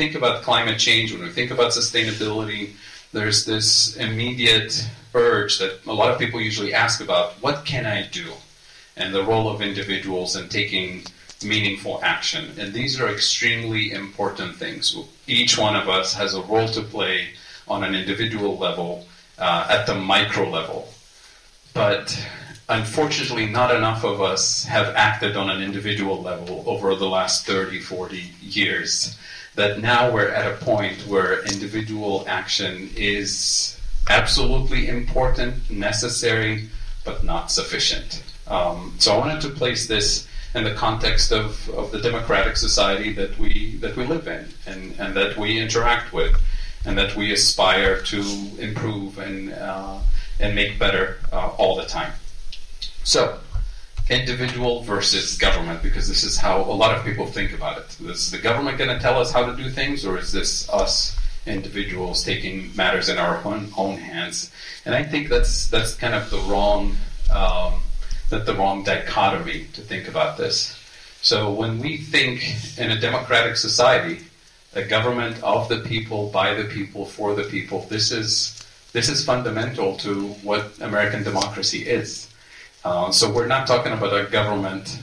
think about climate change, when we think about sustainability, there's this immediate urge that a lot of people usually ask about what can I do? And the role of individuals in taking meaningful action. And these are extremely important things. Each one of us has a role to play on an individual level, uh, at the micro level. But unfortunately, not enough of us have acted on an individual level over the last 30, 40 years. That now we're at a point where individual action is absolutely important, necessary, but not sufficient. Um, so I wanted to place this in the context of, of the democratic society that we that we live in and, and that we interact with and that we aspire to improve and uh, and make better uh, all the time. So, individual versus government, because this is how a lot of people think about it. Is the government going to tell us how to do things, or is this us individuals taking matters in our own, own hands? And I think that's that's kind of the wrong um, that the wrong dichotomy to think about this. So when we think in a democratic society, a government of the people, by the people, for the people, this is this is fundamental to what American democracy is. Uh, so we're not talking about a government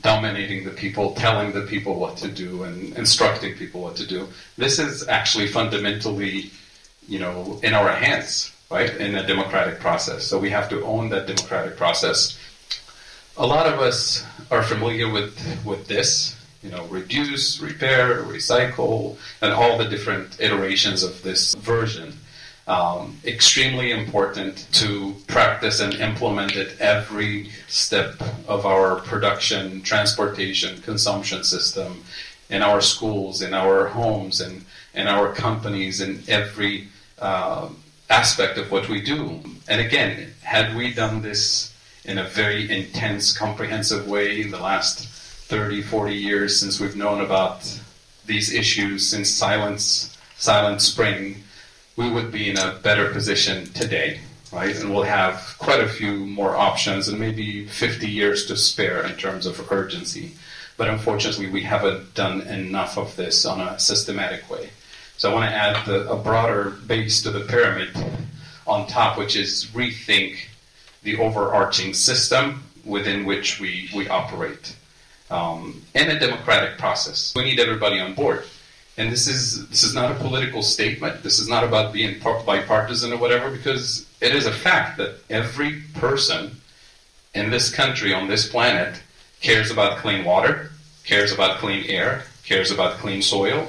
dominating the people, telling the people what to do, and instructing people what to do. This is actually fundamentally, you know, in our hands, right, in a democratic process. So we have to own that democratic process a lot of us are familiar with with this you know reduce repair recycle and all the different iterations of this version um, extremely important to practice and implement it every step of our production transportation consumption system in our schools in our homes and in our companies in every uh, aspect of what we do. And again had we done this in a very intense, comprehensive way in the last 30, 40 years since we've known about these issues since Silence, Silent Spring, we would be in a better position today, right? And we'll have quite a few more options and maybe 50 years to spare in terms of urgency. But unfortunately, we haven't done enough of this on a systematic way. So I want to add the, a broader base to the pyramid on top, which is rethink the overarching system within which we, we operate um, in a democratic process. We need everybody on board. And this is this is not a political statement. This is not about being bipartisan or whatever, because it is a fact that every person in this country, on this planet, cares about clean water, cares about clean air, cares about clean soil.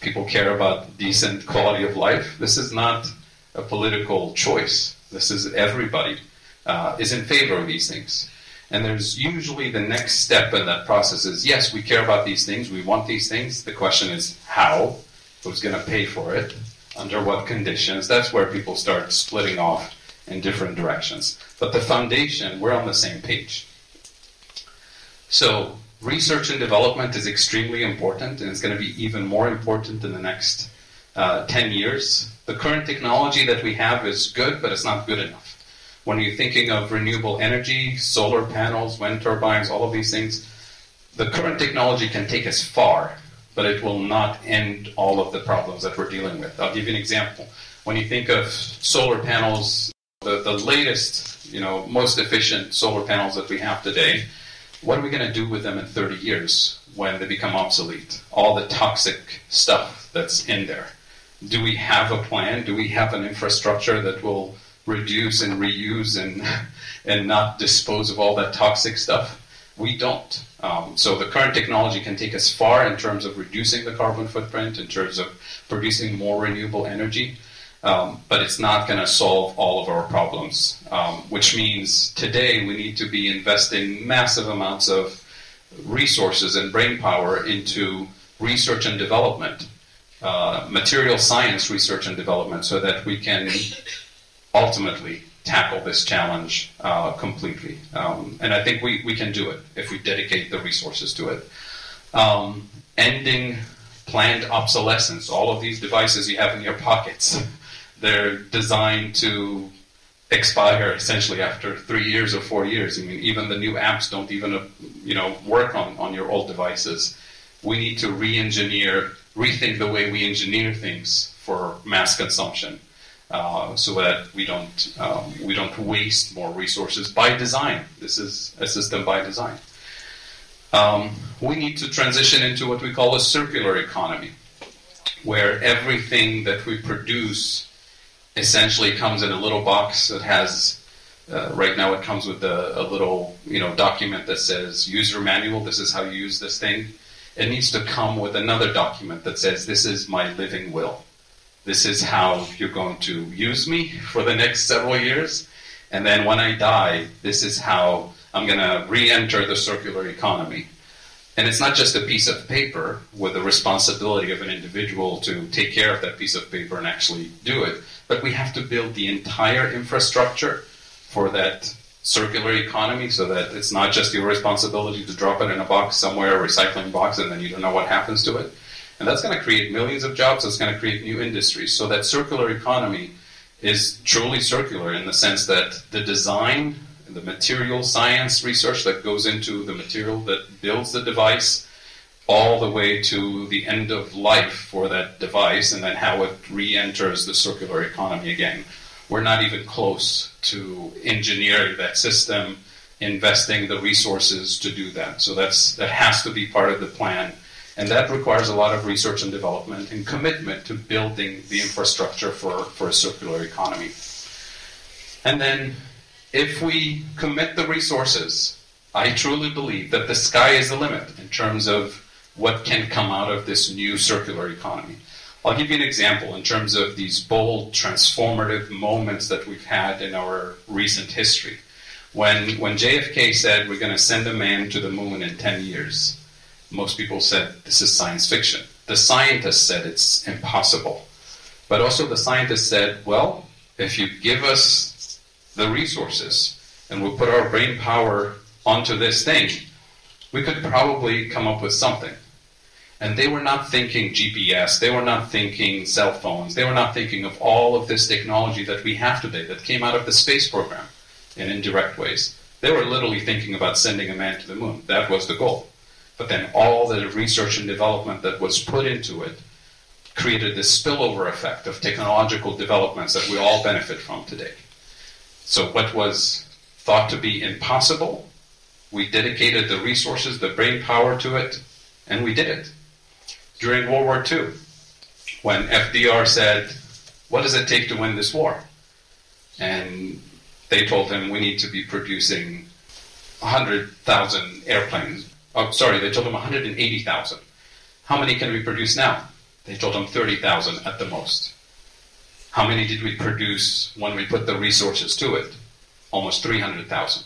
People care about decent quality of life. This is not a political choice. This is everybody uh, is in favor of these things. And there's usually the next step in that process is yes, we care about these things, we want these things. The question is how, who's going to pay for it, under what conditions. That's where people start splitting off in different directions. But the foundation, we're on the same page. So, research and development is extremely important, and it's going to be even more important in the next uh, 10 years. The current technology that we have is good, but it's not good enough when you're thinking of renewable energy, solar panels, wind turbines, all of these things, the current technology can take us far, but it will not end all of the problems that we're dealing with. I'll give you an example. When you think of solar panels, the, the latest, you know, most efficient solar panels that we have today, what are we going to do with them in 30 years when they become obsolete? All the toxic stuff that's in there. Do we have a plan? Do we have an infrastructure that will reduce and reuse and and not dispose of all that toxic stuff. We don't. Um, so the current technology can take us far in terms of reducing the carbon footprint, in terms of producing more renewable energy, um, but it's not going to solve all of our problems. Um, which means today we need to be investing massive amounts of resources and brain power into research and development, uh, material science research and development, so that we can ultimately tackle this challenge uh, completely. Um, and I think we, we can do it if we dedicate the resources to it. Um, ending planned obsolescence. All of these devices you have in your pockets, they're designed to expire essentially after three years or four years. I mean, even the new apps don't even, you know, work on, on your old devices. We need to re-engineer rethink the way we engineer things for mass consumption, uh, so that we don't um, we don't waste more resources by design. This is a system by design. Um, we need to transition into what we call a circular economy, where everything that we produce essentially comes in a little box that has. Uh, right now, it comes with a, a little, you know, document that says user manual. This is how you use this thing. It needs to come with another document that says this is my living will. This is how you're going to use me for the next several years. And then when I die, this is how I'm going to re enter the circular economy. And it's not just a piece of paper with the responsibility of an individual to take care of that piece of paper and actually do it, but we have to build the entire infrastructure for that circular economy so that it's not just your responsibility to drop it in a box somewhere, a recycling box, and then you don't know what happens to it. And that's going to create millions of jobs, it's going to create new industries. So that circular economy is truly circular in the sense that the design, the material science research that goes into the material that builds the device, all the way to the end of life for that device, and then how it re enters the circular economy again. We're not even close to engineering that system, investing the resources to do that. So that's that has to be part of the plan and that requires a lot of research and development and commitment to building the infrastructure for, for a circular economy. And then, if we commit the resources, I truly believe that the sky is the limit in terms of what can come out of this new circular economy. I'll give you an example in terms of these bold, transformative moments that we've had in our recent history. When, when JFK said we're going to send a man to the moon in 10 years, most people said this is science fiction. The scientists said it's impossible. But also the scientists said, well, if you give us the resources and we put our brain power onto this thing, we could probably come up with something. And they were not thinking GPS, they were not thinking cell phones, they were not thinking of all of this technology that we have today that came out of the space program in indirect ways. They were literally thinking about sending a man to the moon. That was the goal. But then all the research and development that was put into it created this spillover effect of technological developments that we all benefit from today. So, what was thought to be impossible, we dedicated the resources, the brain power to it, and we did it. During World War II, when FDR said, What does it take to win this war? And they told him, We need to be producing 100,000 airplanes Oh, sorry, they told him 180,000. How many can we produce now? They told him 30,000 at the most. How many did we produce when we put the resources to it? Almost 300,000.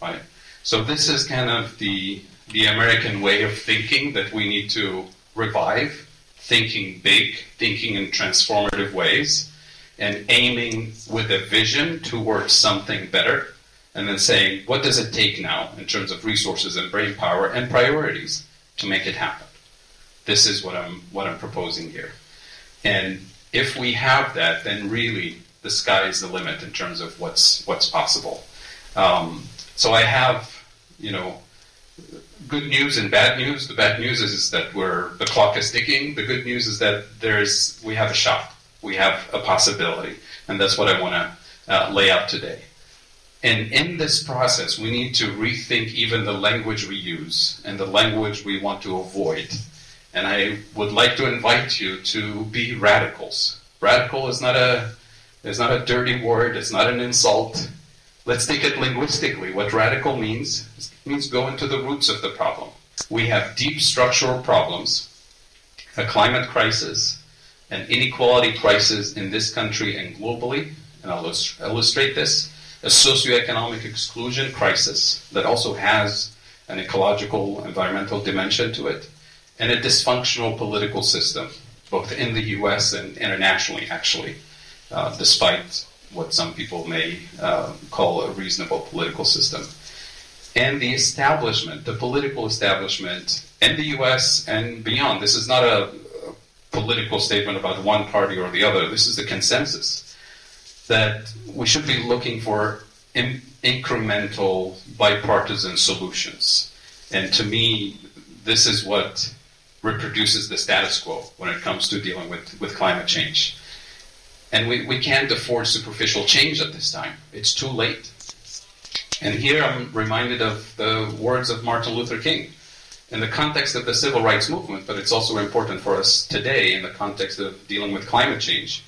Right? So this is kind of the the American way of thinking that we need to revive, thinking big, thinking in transformative ways, and aiming with a vision towards something better and then saying, what does it take now in terms of resources and brain power and priorities to make it happen? This is what I'm what I'm proposing here. And if we have that, then really the sky is the limit in terms of what's what's possible. Um, so I have, you know, good news and bad news. The bad news is that we're the clock is ticking. The good news is that there's we have a shot. We have a possibility, and that's what I want to uh, lay out today. And in this process, we need to rethink even the language we use and the language we want to avoid. And I would like to invite you to be radicals. Radical is not a is not a dirty word, it's not an insult. Let's take it linguistically. What radical means means go into the roots of the problem. We have deep structural problems, a climate crisis, an inequality crisis in this country and globally, and I'll illustrate this a socioeconomic exclusion crisis that also has an ecological, environmental dimension to it, and a dysfunctional political system, both in the US and internationally, actually, uh, despite what some people may uh, call a reasonable political system. And the establishment, the political establishment in the US and beyond, this is not a, a political statement about one party or the other, this is the consensus that we should be looking for in, incremental bipartisan solutions. And to me, this is what reproduces the status quo when it comes to dealing with, with climate change. And we, we can't afford superficial change at this time. It's too late. And here I'm reminded of the words of Martin Luther King in the context of the civil rights movement, but it's also important for us today in the context of dealing with climate change,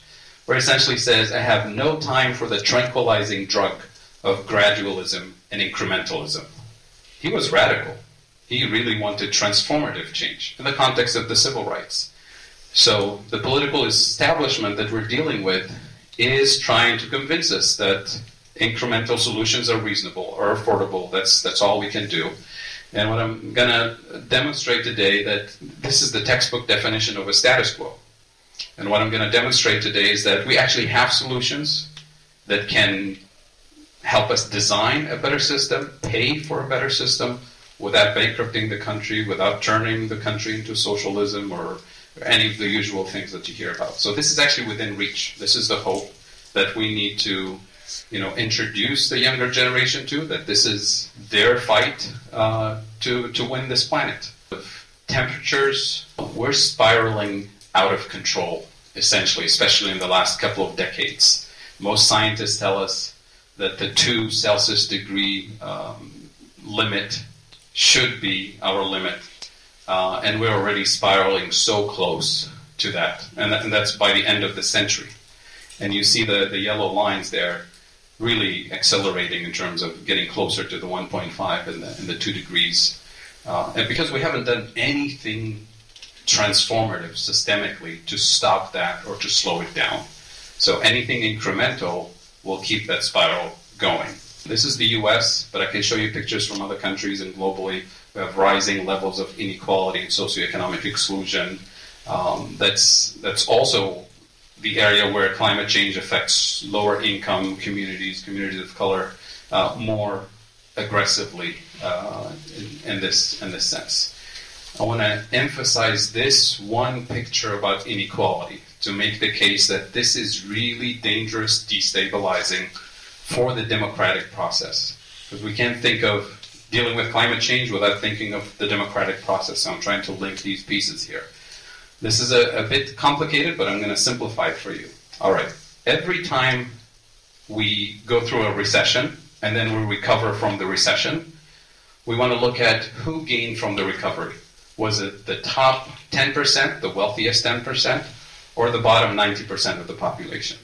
where essentially says, I have no time for the tranquilizing drug of gradualism and incrementalism. He was radical. He really wanted transformative change in the context of the civil rights. So the political establishment that we're dealing with is trying to convince us that incremental solutions are reasonable or affordable. That's that's all we can do. And what I'm going to demonstrate today that this is the textbook definition of a status quo. And what I'm going to demonstrate today is that we actually have solutions that can help us design a better system, pay for a better system, without bankrupting the country, without turning the country into socialism or any of the usual things that you hear about. So this is actually within reach. This is the hope that we need to, you know, introduce the younger generation to. That this is their fight uh, to to win this planet. Temperatures, we're spiraling out of control, essentially, especially in the last couple of decades. Most scientists tell us that the two Celsius degree um, limit should be our limit. Uh, and we're already spiraling so close to that. And, that. and, that's by the end of the century. And you see the, the yellow lines there really accelerating in terms of getting closer to the 1.5 and the, and the 2 degrees. Uh, and because we haven't done anything transformative systemically to stop that or to slow it down. So anything incremental will keep that spiral going. This is the US, but I can show you pictures from other countries and globally. We have rising levels of inequality and socioeconomic exclusion. Um, that's, that's also the area where climate change affects lower income communities, communities of color, uh, more aggressively uh, in, in, this, in this sense. I want to emphasize this one picture about inequality to make the case that this is really dangerous, destabilizing for the democratic process. Because we can't think of dealing with climate change without thinking of the democratic process. So I'm trying to link these pieces here. This is a, a bit complicated, but I'm going to simplify it for you. All right. Every time we go through a recession and then we recover from the recession, we want to look at who gained from the recovery. Was it the top 10%, the wealthiest 10%, or the bottom 90% of the population?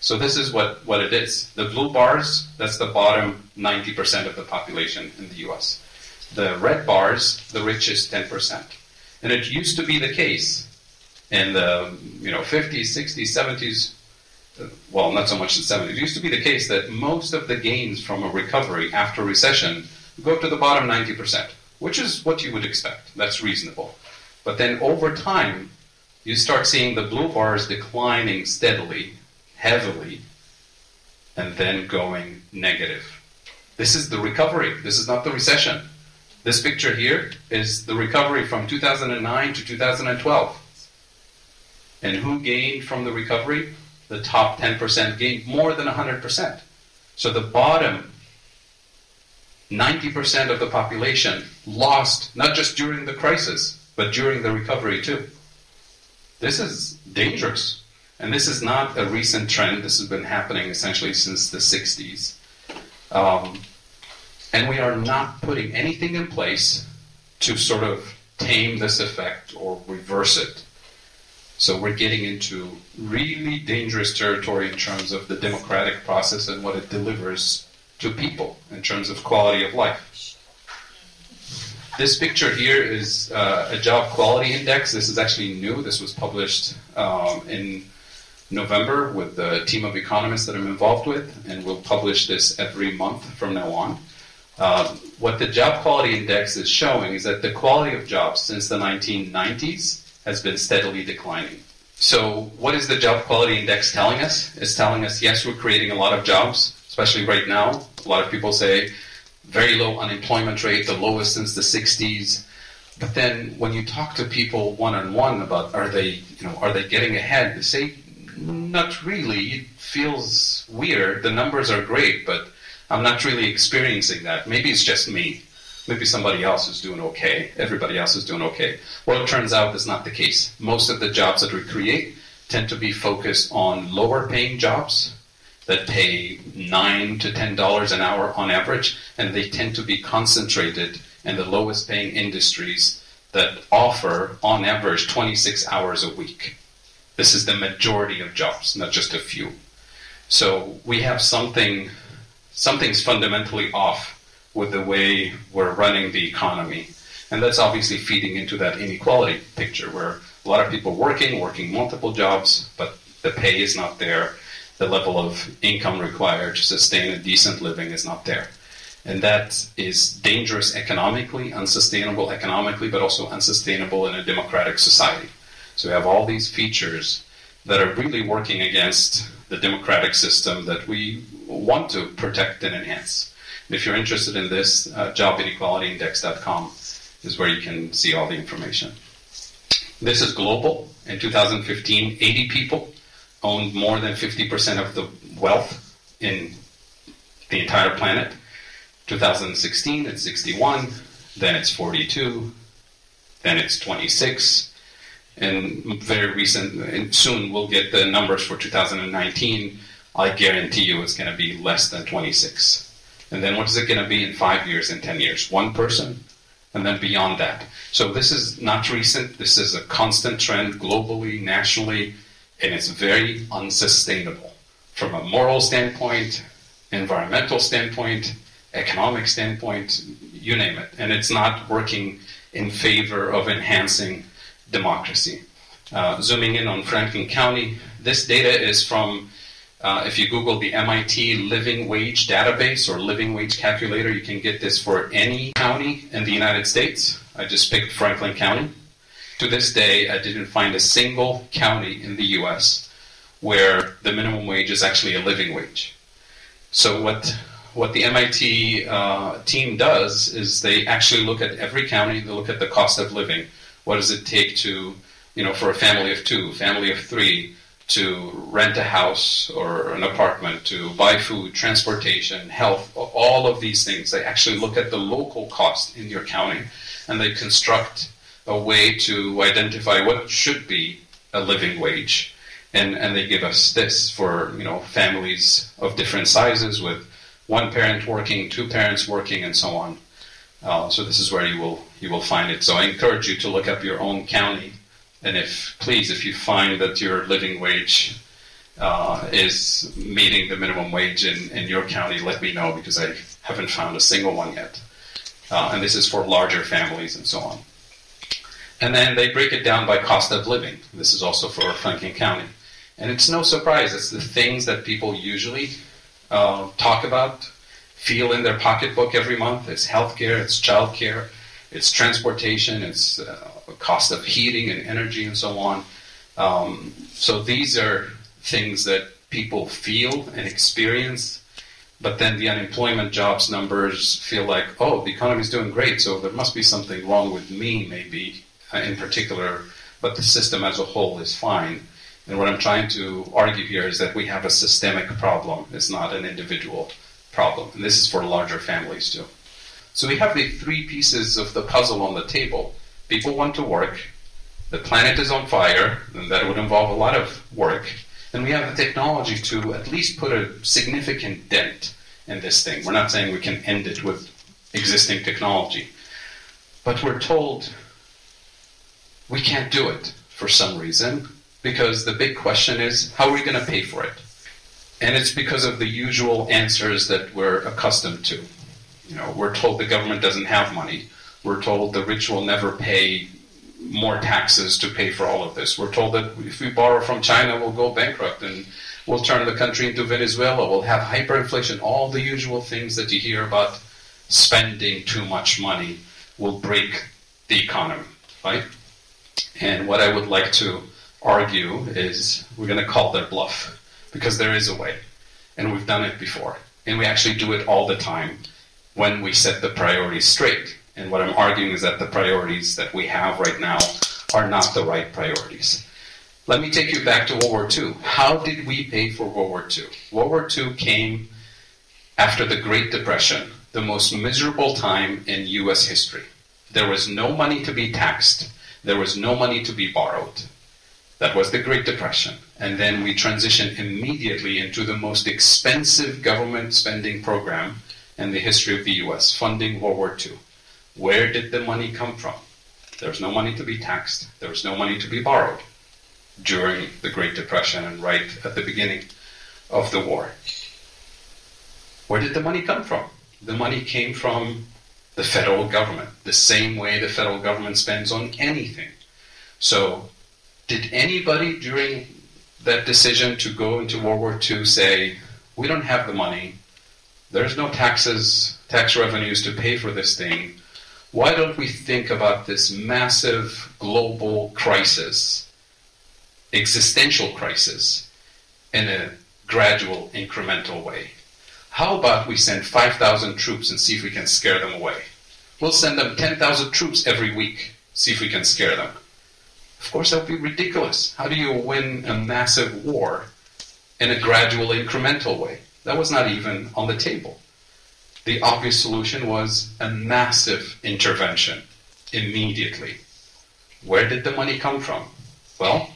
So this is what, what it is. The blue bars, that's the bottom 90% of the population in the US. The red bars, the richest 10%. And it used to be the case in the you know 50s, 60s, 70s, well, not so much the 70s. It used to be the case that most of the gains from a recovery after recession go to the bottom 90%, which is what you would expect. That's reasonable. But then over time, you start seeing the blue bars declining steadily heavily and then going negative. This is the recovery. This is not the recession. This picture here is the recovery from 2009 to 2012. And who gained from the recovery? The top 10% gained more than 100%. So the bottom 90% of the population lost not just during the crisis, but during the recovery too. This is dangerous. And this is not a recent trend. This has been happening essentially since the 60s. Um, and we are not putting anything in place to sort of tame this effect or reverse it. So we're getting into really dangerous territory in terms of the democratic process and what it delivers to people in terms of quality of life. This picture here is uh, a job quality index. This is actually new. This was published um, in November with the team of economists that I'm involved with, and we'll publish this every month from now on. Uh, what the job quality index is showing is that the quality of jobs since the 1990s has been steadily declining. So, what is the job quality index telling us? It's telling us yes, we're creating a lot of jobs, especially right now. A lot of people say very low unemployment rate, the lowest since the 60s. But then when you talk to people one on one about are they, you know, are they getting ahead? They say not really. It feels weird. The numbers are great, but I'm not really experiencing that. Maybe it's just me. maybe somebody else is doing okay, everybody else is doing okay. Well, it turns out that's not the case. Most of the jobs that we create tend to be focused on lower paying jobs that pay nine to ten dollars an hour on average, and they tend to be concentrated in the lowest paying industries that offer on average 26 hours a week. This is the majority of jobs, not just a few. So we have something, something's fundamentally off with the way we're running the economy. And that's obviously feeding into that inequality picture where a lot of people working, working multiple jobs, but the pay is not there. The level of income required to sustain a decent living is not there. And that is dangerous economically, unsustainable economically, but also unsustainable in a democratic society. So we have all these features that are really working against the democratic system that we want to protect and enhance. If you're interested in this, uh, jobinequalityindex.com is where you can see all the information. This is global. In 2015, 80 people owned more than 50% of the wealth in the entire planet. 2016, it's 61, then it's 42, then it's 26, and very recent, and soon we'll get the numbers for 2019. I guarantee you it's going to be less than 26. And then what is it going to be in five years and 10 years? One person? And then beyond that. So this is not recent. This is a constant trend globally, nationally, and it's very unsustainable from a moral standpoint, environmental standpoint, economic standpoint, you name it. And it's not working in favor of enhancing democracy. Uh, zooming in on Franklin County, this data is from uh, if you Google the MIT Living Wage Database or Living Wage Calculator, you can get this for any county in the United States. I just picked Franklin County. To this day, I didn't find a single county in the US where the minimum wage is actually a living wage. So, what, what the MIT uh, team does is they actually look at every county, they look at the cost of living. What does it take to, you know, for a family of two, family of three, to rent a house or an apartment, to buy food, transportation, health, all of these things. They actually look at the local cost in your county and they construct a way to identify what should be a living wage. And, and they give us this for you know families of different sizes with one parent working, two parents working, and so on. Uh, so this is where you will you will find it. So I encourage you to look up your own county and if, please, if you find that your living wage uh, is meeting the minimum wage in, in your county, let me know because I haven't found a single one yet. Uh, and this is for larger families and so on. And then they break it down by cost of living. This is also for Franklin County. And it's no surprise, it's the things that people usually uh, talk about, feel in their pocketbook every month. It's healthcare, it's childcare, it's transportation, it's uh, cost of heating and energy and so on. Um, so these are things that people feel and experience, but then the unemployment jobs numbers feel like, oh, the economy is doing great, so there must be something wrong with me, maybe uh, in particular, but the system as a whole is fine. And what I'm trying to argue here is that we have a systemic problem, it's not an individual problem. And this is for larger families too. So we have the three pieces of the puzzle on the table people want to work, the planet is on fire, and that would involve a lot of work, and we have the technology to at least put a significant dent in this thing. We're not saying we can end it with existing technology, but we're told we can't do it for some reason because the big question is how are we going to pay for it? And it's because of the usual answers that we're accustomed to. You know, we're told the government doesn't have money. We're told the rich will never pay more taxes to pay for all of this. We're told that if we borrow from China, we'll go bankrupt and we'll turn the country into Venezuela. We'll have hyperinflation. All the usual things that you hear about spending too much money will break the economy, right? And what I would like to argue is we're going to call their bluff because there is a way, and we've done it before, and we actually do it all the time when we set the priorities straight. And what I'm arguing is that the priorities that we have right now are not the right priorities. Let me take you back to World War II. How did we pay for World War II? World War II came after the Great Depression. the most miserable time in US history. There was no money to be taxed, there was no money to be borrowed. That was the Great Depression. And then we transitioned immediately into the most expensive government spending program in the history of the US, funding World War II. Where did the money come from? There was no money to be taxed, there was no money to be borrowed during the Great Depression and right at the beginning of the war. Where did the money come from? The money came from the federal government, the same way the federal government spends on anything. So, did anybody during that decision to go into World War II say, we don't have the money, there's no taxes, tax revenues to pay for this thing. Why don't we think about this massive global crisis, existential crisis, in a gradual, incremental way? How about we send 5,000 troops and see if we can scare them away? We'll send them 10,000 troops every week, see if we can scare them. Of course, that would be ridiculous. How do you win a massive war in a gradual, incremental way? That was not even on the table. The obvious solution was a massive intervention immediately. Where did the money come from? Well,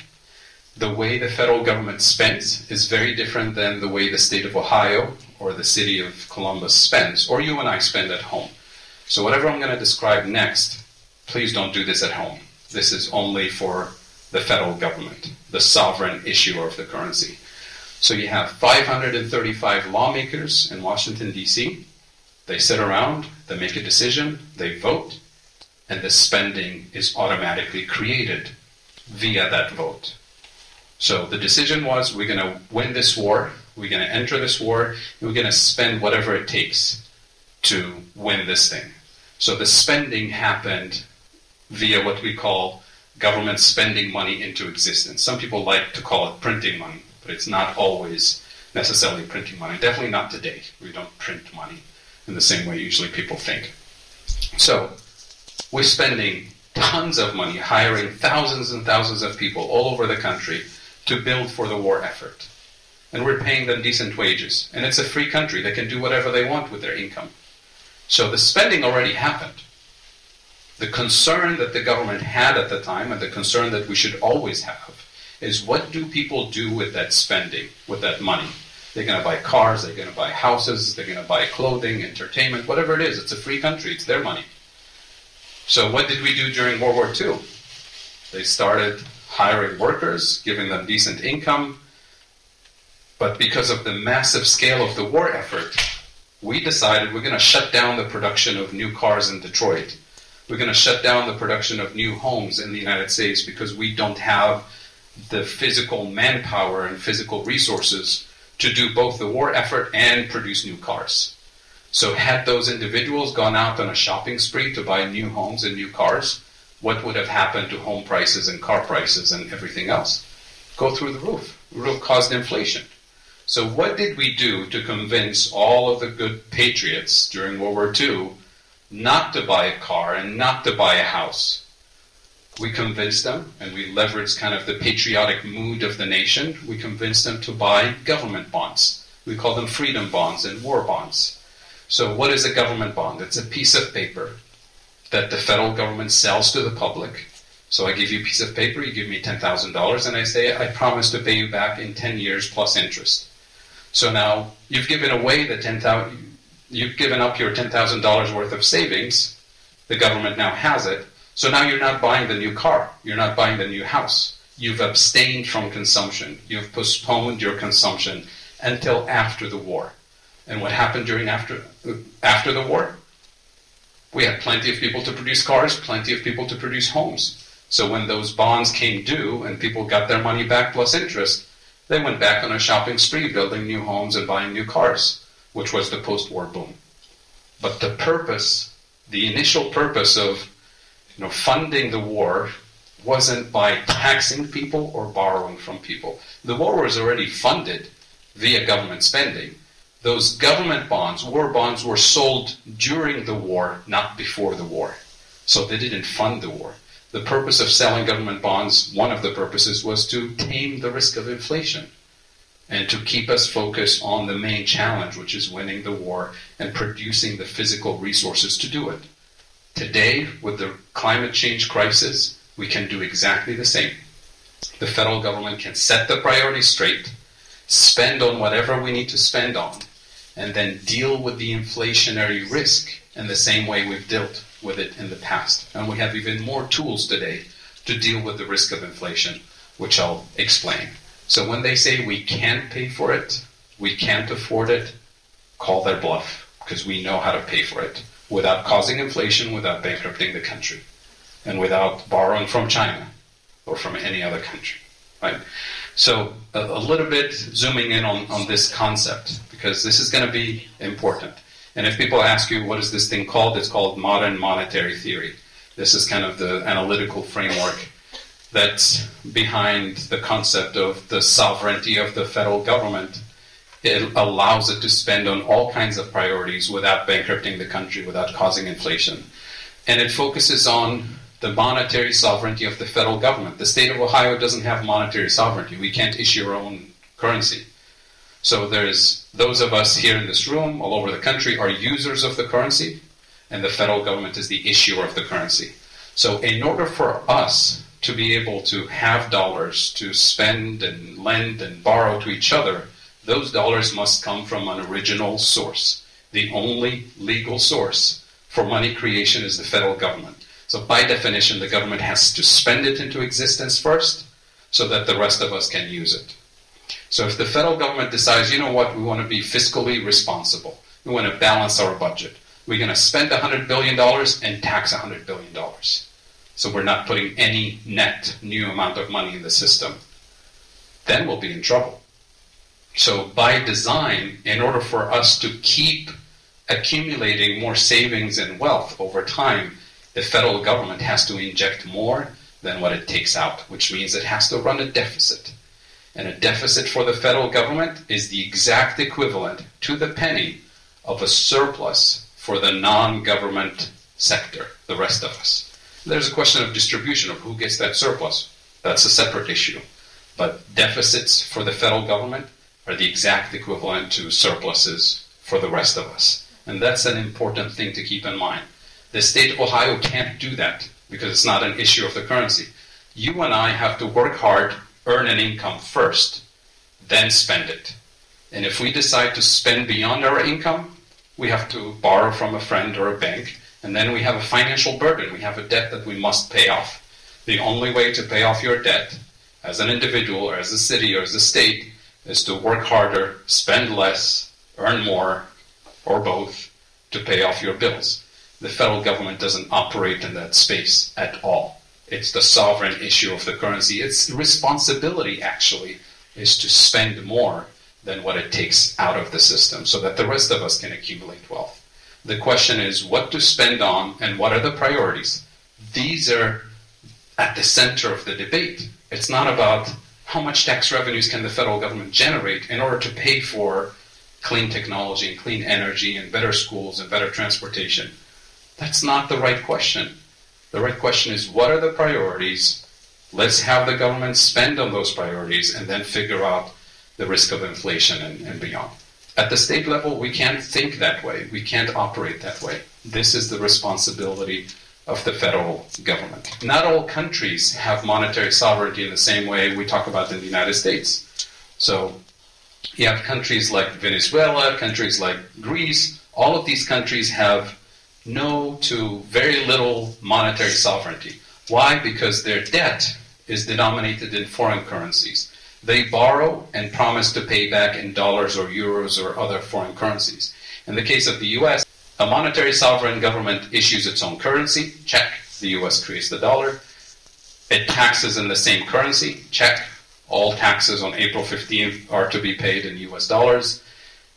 the way the federal government spends is very different than the way the state of Ohio or the city of Columbus spends, or you and I spend at home. So, whatever I'm going to describe next, please don't do this at home. This is only for the federal government, the sovereign issuer of the currency. So you have 535 lawmakers in Washington, D.C. They sit around, they make a decision, they vote, and the spending is automatically created via that vote. So the decision was we're going to win this war, we're going to enter this war, and we're going to spend whatever it takes to win this thing. So the spending happened via what we call government spending money into existence. Some people like to call it printing money but it's not always necessarily printing money. Definitely not today. We don't print money in the same way usually people think. So, we're spending tons of money hiring thousands and thousands of people all over the country to build for the war effort. And we're paying them decent wages. And it's a free country. They can do whatever they want with their income. So the spending already happened. The concern that the government had at the time, and the concern that we should always have, is what do people do with that spending, with that money? They're going to buy cars, they're going to buy houses, they're going to buy clothing, entertainment, whatever it is. It's a free country, it's their money. So, what did we do during World War II? They started hiring workers, giving them decent income. But because of the massive scale of the war effort, we decided we're going to shut down the production of new cars in Detroit. We're going to shut down the production of new homes in the United States because we don't have the physical manpower and physical resources to do both the war effort and produce new cars. So, had those individuals gone out on a shopping spree to buy new homes and new cars, what would have happened to home prices and car prices and everything else? Go through the roof. Would caused inflation. So, what did we do to convince all of the good patriots during World War II not to buy a car and not to buy a house? we convinced them, and we leveraged kind of the patriotic mood of the nation, we convinced them to buy government bonds. We call them freedom bonds and war bonds. So, what is a government bond? It's a piece of paper that the federal government sells to the public. So, I give you a piece of paper, you give me $10,000, and I say, I promise to pay you back in 10 years plus interest. So now you've given away the 10,000, you've given up your $10,000 worth of savings. The government now has it so now you're not buying the new car, you're not buying the new house. You've abstained from consumption. You've postponed your consumption until after the war. And what happened during after after the war? We had plenty of people to produce cars, plenty of people to produce homes. So when those bonds came due and people got their money back plus interest, they went back on a shopping spree building new homes and buying new cars, which was the post-war boom. But the purpose, the initial purpose of you know, funding the war wasn't by taxing people or borrowing from people. The war was already funded via government spending. Those government bonds, war bonds, were sold during the war, not before the war. So they didn't fund the war. The purpose of selling government bonds, one of the purposes, was to tame the risk of inflation. and to keep us focused on the main challenge, which is winning the war and producing the physical resources to do it. Today, with the climate change crisis, we can do exactly the same. The federal government can set the priorities straight, spend on whatever we need to spend on, and then deal with the inflationary risk in the same way we've dealt with it in the past. And we have even more tools today to deal with the risk of inflation, which I'll explain. So when they say we can't pay for it, we can't afford it, call their bluff because we know how to pay for it without causing inflation, without bankrupting the country, and without borrowing from China or from any other country. Right? So a, a little bit zooming in on, on this concept because this is going to be important. And if people ask you what is this thing called, it's called modern monetary theory. This is kind of the analytical framework that's behind the concept of the sovereignty of the federal government. It allows it to spend on all kinds of priorities without bankrupting the country, without causing inflation. And it focuses on the monetary sovereignty of the federal government. The state of Ohio doesn't have monetary sovereignty. We can't issue our own currency. So there's those of us here in this room, all over the country, are users of the currency, and the federal government is the issuer of the currency. So in order for us to be able to have dollars to spend and lend and borrow to each other, those dollars must come from an original source. The only legal source for money creation is the federal government. So, by definition, the government has to spend it into existence first so that the rest of us can use it. So, if the federal government decides, you know what, we want to be fiscally responsible, we want to balance our budget, we're going to spend $100 billion and tax $100 billion. So we're not putting any net new amount of money in the system. Then we'll be in trouble. So by design, in order for us to keep accumulating more savings and wealth over time, the federal government has to inject more than what it takes out, which means it has to run a deficit. And a deficit for the federal government is the exact equivalent to the penny of a surplus for the non government sector, the rest of us. There's a question of distribution of who gets that surplus. That's a separate issue. But deficits for the federal government are the exact equivalent to surpluses for the rest of us. And that's an important thing to keep in mind. The state of Ohio can't do that because it's not an issue of the currency. You and I have to work hard, earn an income first, then spend it. And if we decide to spend beyond our income, we have to borrow from a friend or a bank and then we have a financial burden. We have a debt that we must pay off. The only way to pay off your debt as an individual or as a city or as a state is to work harder, spend less, earn more, or both to pay off your bills. The federal government doesn't operate in that space at all. It's the sovereign issue of the currency. Its responsibility, actually, is to spend more than what it takes out of the system so that the rest of us can accumulate wealth. The question is what to spend on and what are the priorities. These are at the center of the debate. It's not about how much tax revenues can the federal government generate in order to pay for clean technology and clean energy and better schools and better transportation. That's not the right question. The right question is what are the priorities? Let's have the government spend on those priorities and then figure out the risk of inflation and, and beyond. At the state level, we can't think that way. We can't operate that way. This is the responsibility of the federal government. Not all countries have monetary sovereignty in the same way we talk about in the United States. So you have countries like Venezuela, countries like Greece, all of these countries have no to very little monetary sovereignty. Why? Because their debt is denominated in foreign currencies. They borrow and promise to pay back in dollars or euros or other foreign currencies. In the case of the US, a monetary sovereign government issues its own currency, check, the US creates the dollar. It taxes in the same currency, check, all taxes on April 15th are to be paid in US dollars.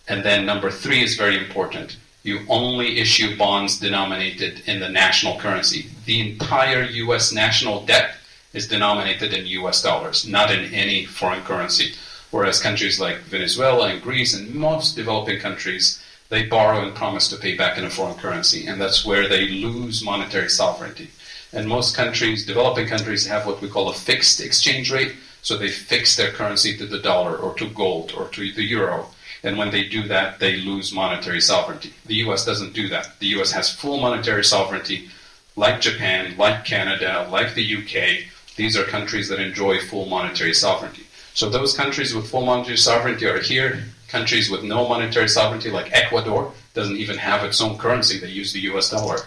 And then number three is very important. You only issue bonds denominated in the national currency. The entire US national debt is denominated in US dollars, not in any foreign currency. Whereas countries like Venezuela and Greece and most developing countries, they borrow and promise to pay back in a foreign currency, and that's where they lose monetary sovereignty. And most countries, developing countries, have what we call a fixed exchange rate. So they fix their currency to the dollar or to gold or to the euro. And when they do that, they lose monetary sovereignty. The US doesn't do that. The US has full monetary sovereignty, like Japan, like Canada, like the UK. These are countries that enjoy full monetary sovereignty. So those countries with full monetary sovereignty are here. Countries with no monetary sovereignty, like Ecuador, doesn't even have its own currency. They use the US dollar,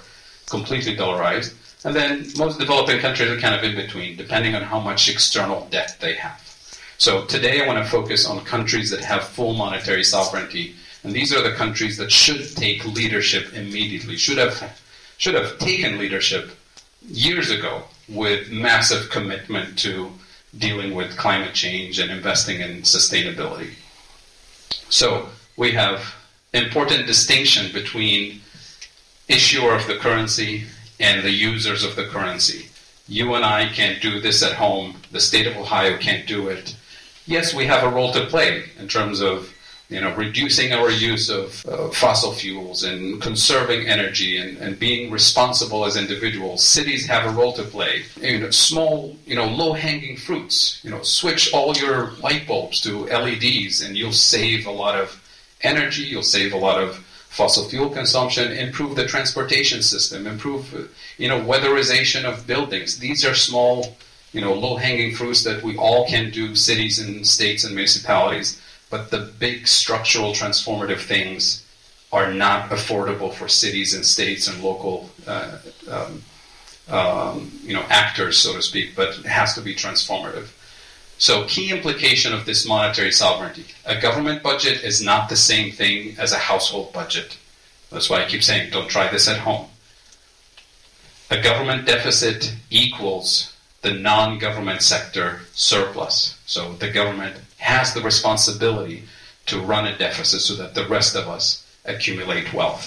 completely dollarized. And then most developing countries are kind of in between, depending on how much external debt they have. So today I want to focus on countries that have full monetary sovereignty. And these are the countries that should take leadership immediately, should have, should have taken leadership years ago with massive commitment to dealing with climate change and investing in sustainability. So we have important distinction between issuer of the currency and the users of the currency. You and I can't do this at home. The state of Ohio can't do it. Yes, we have a role to play in terms of you know, reducing our use of uh, fossil fuels and conserving energy and, and being responsible as individuals. Cities have a role to play. You know, small, you know, low-hanging fruits. You know, switch all your light bulbs to LEDs, and you'll save a lot of energy. You'll save a lot of fossil fuel consumption. Improve the transportation system. Improve, you know, weatherization of buildings. These are small, you know, low-hanging fruits that we all can do. Cities and states and municipalities. But the big structural transformative things are not affordable for cities and states and local uh, um, um, you know actors so to speak but it has to be transformative. So key implication of this monetary sovereignty a government budget is not the same thing as a household budget. That's why i keep saying don't try this at home. A government deficit equals the non-government sector surplus so the government has the responsibility to run a deficit so that the rest of us accumulate wealth.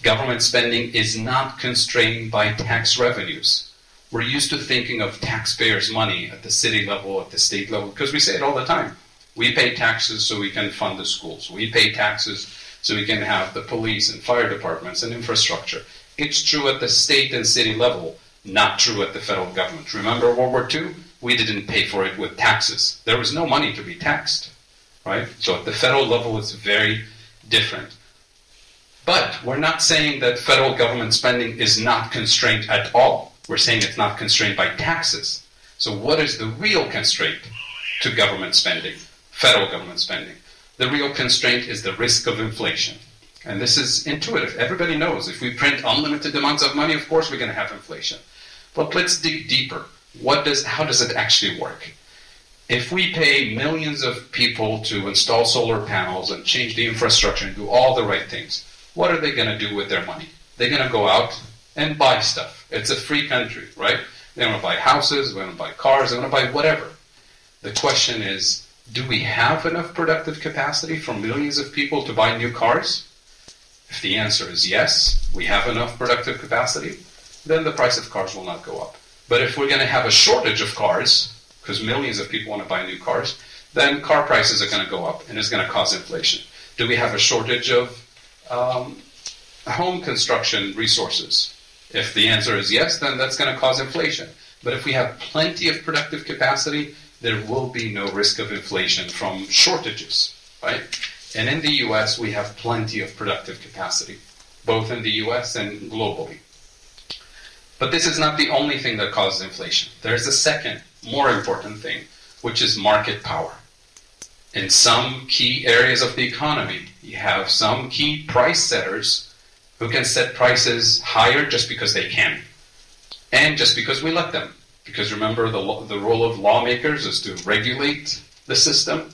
Government spending is not constrained by tax revenues. We're used to thinking of taxpayers' money at the city level, at the state level, because we say it all the time. We pay taxes so we can fund the schools. We pay taxes so we can have the police and fire departments and infrastructure. It's true at the state and city level, not true at the federal government. Remember World War II? we didn't pay for it with taxes. There was no money to be taxed, right? So at the federal level, it's very different. But we're not saying that federal government spending is not constrained at all. We're saying it's not constrained by taxes. So what is the real constraint to government spending, federal government spending? The real constraint is the risk of inflation. And this is intuitive. Everybody knows if we print unlimited amounts of money, of course we're going to have inflation. But let's dig deeper what does how does it actually work? If we pay millions of people to install solar panels and change the infrastructure and do all the right things, what are they going to do with their money? They're going to go out and buy stuff. It's a free country, right? They want to buy houses, they want to buy cars, they want to buy whatever. The question is, do we have enough productive capacity for millions of people to buy new cars? If the answer is yes, we have enough productive capacity, then the price of cars will not go up. But if we're going to have a shortage of cars, because millions of people want to buy new cars, then car prices are going to go up and it's going to cause inflation. Do we have a shortage of um, home construction resources? If the answer is yes, then that's going to cause inflation. But if we have plenty of productive capacity, there will be no risk of inflation from shortages, right? And in the US, we have plenty of productive capacity, both in the US and globally. But this is not the only thing that causes inflation. There's a second, more important thing, which is market power. In some key areas of the economy, you have some key price setters who can set prices higher just because they can, and just because we let them. Because remember, the, the role of lawmakers is to regulate the system.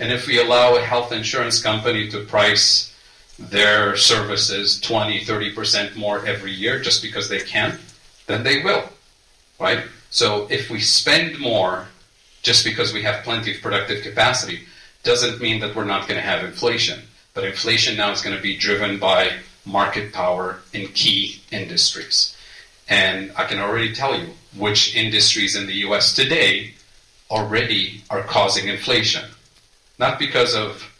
And if we allow a health insurance company to price their services 20, 30% more every year just because they can, then they will, right? So if we spend more just because we have plenty of productive capacity, doesn't mean that we're not going to have inflation. But inflation now is going to be driven by market power in key industries. And I can already tell you which industries in the US today already are causing inflation. Not because of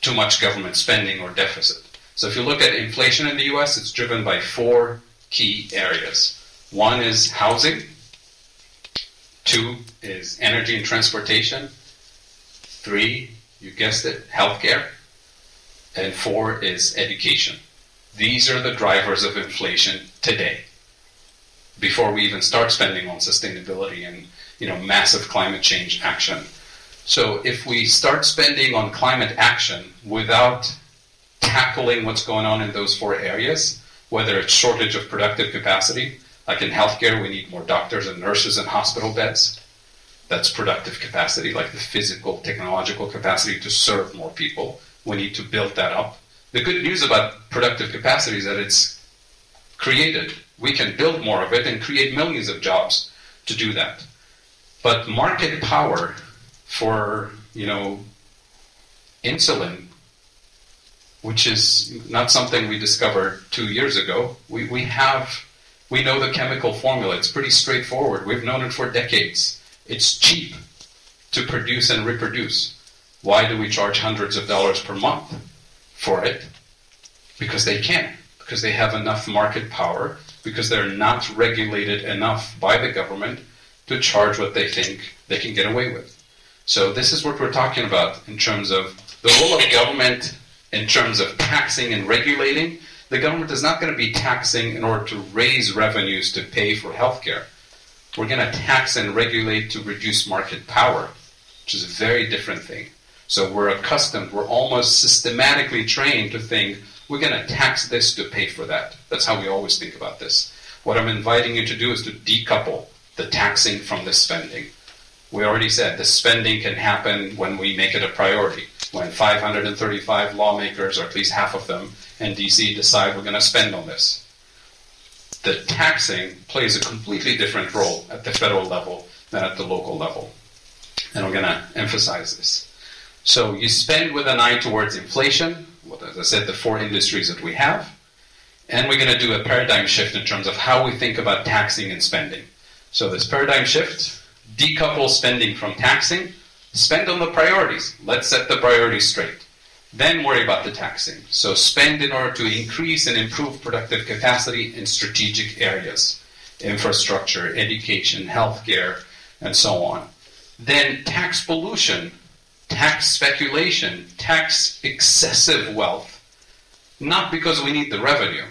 too much government spending or deficit. So if you look at inflation in the US, it's driven by four key areas. One is housing, Two is energy and transportation. Three, you guessed it, healthcare. And four is education. These are the drivers of inflation today. Before we even start spending on sustainability and you know massive climate change action. So if we start spending on climate action without tackling what's going on in those four areas, whether it's shortage of productive capacity, like in healthcare, we need more doctors and nurses and hospital beds. That's productive capacity, like the physical, technological capacity to serve more people. We need to build that up. The good news about productive capacity is that it's created. We can build more of it and create millions of jobs to do that. But market power for, you know, insulin which is not something we discovered two years ago. We, we have, we know the chemical formula. It's pretty straightforward. We've known it for decades. It's cheap to produce and reproduce. Why do we charge hundreds of dollars per month for it? Because they can. Because they have enough market power. Because they're not regulated enough by the government to charge what they think they can get away with. So this is what we're talking about in terms of the role of government in terms of taxing and regulating, the government is not going to be taxing in order to raise revenues to pay for healthcare. We're going to tax and regulate to reduce market power, which is a very different thing. So we're accustomed, we're almost systematically trained to think we're going to tax this to pay for that. That's how we always think about this. What I'm inviting you to do is to decouple the taxing from the spending. We already said the spending can happen when we make it a priority when 535 lawmakers, or at least half of them, in DC decide we're going to spend on this. The taxing plays a completely different role at the federal level than at the local level. And we're going to emphasize this. So you spend with an eye towards inflation, well, as I said, the four industries that we have. And we're going to do a paradigm shift in terms of how we think about taxing and spending. So this paradigm shift, decouple spending from taxing, Spend on the priorities. Let's set the priorities straight. Then worry about the taxing. So spend in order to increase and improve productive capacity in strategic areas infrastructure, education, healthcare, and so on. Then tax pollution, tax speculation, tax excessive wealth, not because we need the revenue.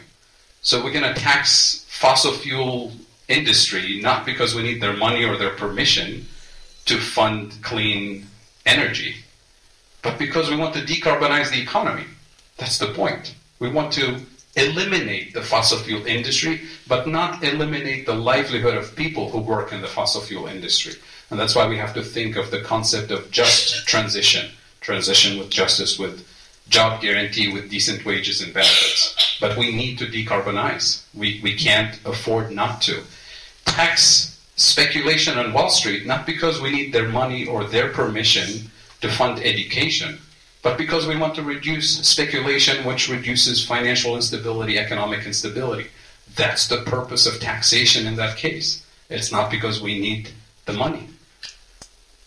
So we're going to tax fossil fuel industry not because we need their money or their permission, to fund clean energy, but because we want to decarbonize the economy. That's the point. We want to eliminate the fossil fuel industry, but not eliminate the livelihood of people who work in the fossil fuel industry. And that's why we have to think of the concept of just transition transition with justice, with job guarantee, with decent wages and benefits. But we need to decarbonize. We, we can't afford not to. Tax speculation on Wall Street, not because we need their money or their permission to fund education, but because we want to reduce speculation, which reduces financial instability, economic instability. That's the purpose of taxation in that case. It's not because we need the money.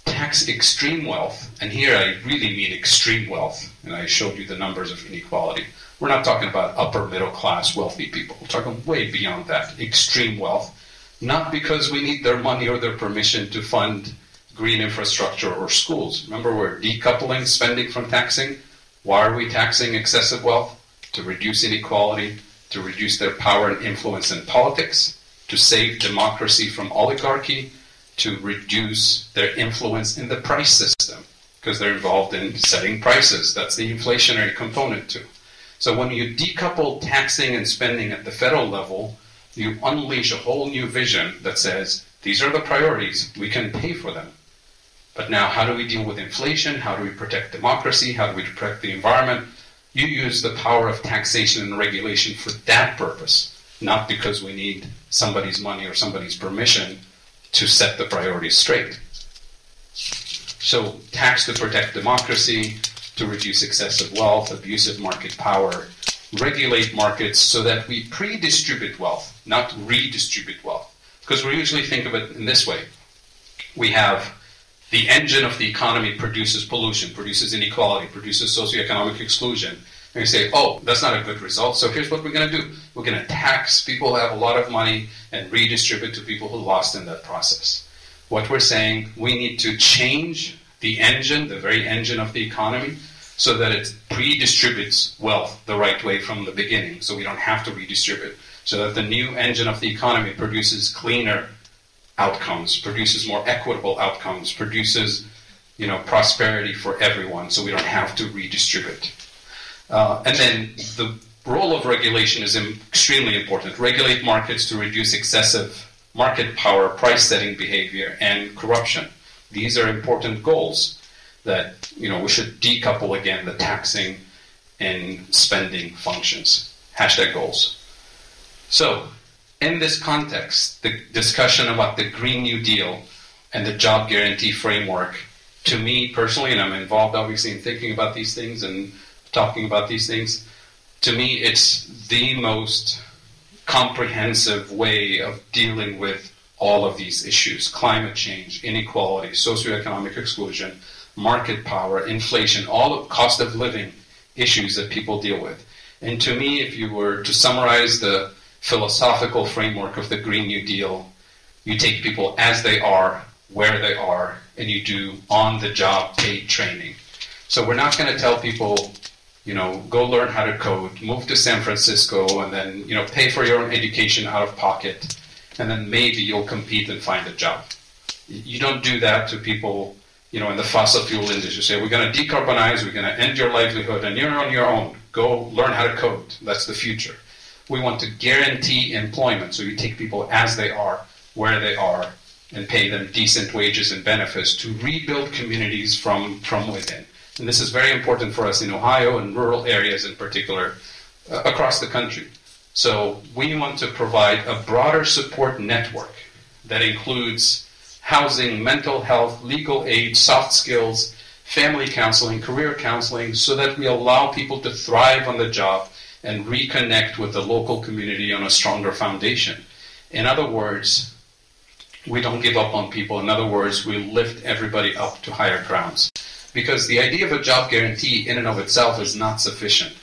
Tax extreme wealth, and here I really mean extreme wealth, and I showed you the numbers of inequality. We're not talking about upper middle class wealthy people. We're talking way beyond that. Extreme wealth not because we need their money or their permission to fund green infrastructure or schools. Remember, we're decoupling spending from taxing. Why are we taxing excessive wealth? To reduce inequality, to reduce their power and influence in politics, to save democracy from oligarchy, to reduce their influence in the price system, because they're involved in setting prices. That's the inflationary component too. So when you decouple taxing and spending at the federal level you unleash a whole new vision that says, these are the priorities, we can pay for them. But now, how do we deal with inflation? How do we protect democracy? How do we protect the environment? You use the power of taxation and regulation for that purpose, not because we need somebody's money or somebody's permission to set the priorities straight. So, tax to protect democracy, to reduce excessive wealth, abusive market power, regulate markets so that we pre-distribute wealth, not redistribute wealth. Because we usually think of it in this way. We have the engine of the economy produces pollution, produces inequality, produces socioeconomic exclusion. And we say, oh, that's not a good result, so here's what we're going to do. We're going to tax people who have a lot of money and redistribute to people who lost in that process. What we're saying, we need to change the engine, the very engine of the economy, so that it pre-distributes wealth the right way from the beginning, so we don't have to redistribute. So that the new engine of the economy produces cleaner outcomes, produces more equitable outcomes, produces you know prosperity for everyone, so we don't have to redistribute. Uh, and then the role of regulation is extremely important. Regulate markets to reduce excessive market power, price setting behavior, and corruption. These are important goals that you know we should decouple again the taxing and spending functions. Hashtag goals. So, in this context, the discussion about the Green New Deal and the job guarantee framework, to me personally, and I'm involved obviously in thinking about these things and talking about these things, to me it's the most comprehensive way of dealing with all of these issues climate change, inequality, socioeconomic exclusion, market power, inflation, all of cost of living issues that people deal with. And to me, if you were to summarize the philosophical framework of the Green New Deal, you take people as they are, where they are, and you do on the job paid training. So we're not going to tell people you know, go learn how to code, move to San Francisco, and then, you know, pay for your own education out of pocket, and then maybe you'll compete and find a job. You don't do that to people, you know, in the fossil fuel industry. Say, we're going to decarbonize, we're going to end your livelihood, and you're on your own. Go learn how to code. That's the future. We want to guarantee employment, so you take people as they are, where they are, and pay them decent wages and benefits to rebuild communities from, from within. And this is very important for us in Ohio and rural areas in particular uh, across the country. So we want to provide a broader support network that includes housing, mental health, legal aid, soft skills, family counseling, career counseling, so that we allow people to thrive on the job and reconnect with the local community on a stronger foundation. In other words, we don't give up on people. In other words, we lift everybody up to higher grounds. Because the idea of a job guarantee in and of itself is not sufficient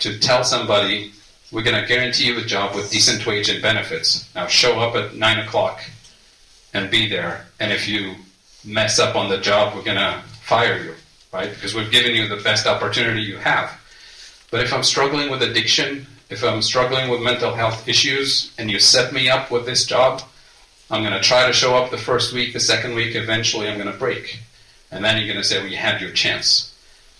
to tell somebody, we're going to guarantee you a job with decent wage and benefits. Now show up at 9 o'clock and be there. And if you mess up on the job, we're going to fire you, right? Because we've given you the best opportunity you have. But if I'm struggling with addiction, if I'm struggling with mental health issues, and you set me up with this job, I'm going to try to show up the first week, the second week, eventually I'm going to break and then you're going to say, well, you had your chance.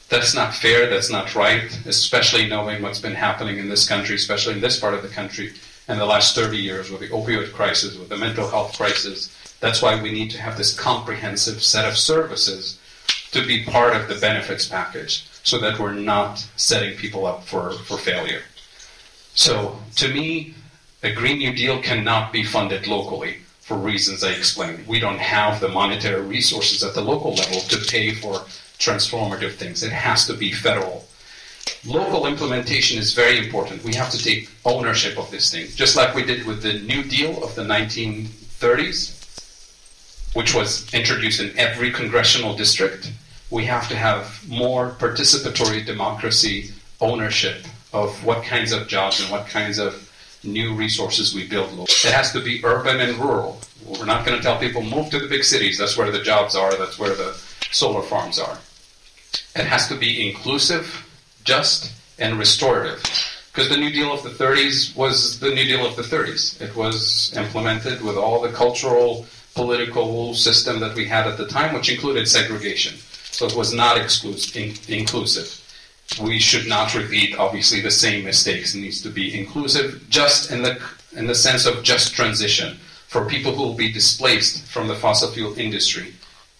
That's not fair, that's not right, especially knowing what's been happening in this country, especially in this part of the country, in the last 30 years with the opioid crisis, with the mental health crisis. That's why we need to have this comprehensive set of services to be part of the benefits package so that we're not setting people up for, for failure. So, to me, a Green New Deal cannot be funded locally for reasons I explained. We don't have the monetary resources at the local level to pay for transformative things. It has to be federal. Local implementation is very important. We have to take ownership of this thing, just like we did with the New Deal of the 1930s, which was introduced in every congressional district. We have to have more participatory democracy ownership of what kinds of jobs and what kinds of new resources we build. It has to be urban and rural. We're not going to tell people move to the big cities. That's where the jobs are. That's where the solar farms are. It has to be inclusive, just, and restorative. Because the New Deal of the 30s was the New Deal of the 30s. It was implemented with all the cultural, political system that we had at the time, which included segregation. So it was not inclusive we should not repeat obviously the same mistakes. It needs to be inclusive, just in the in the sense of just transition for people who will be displaced from the fossil fuel industry.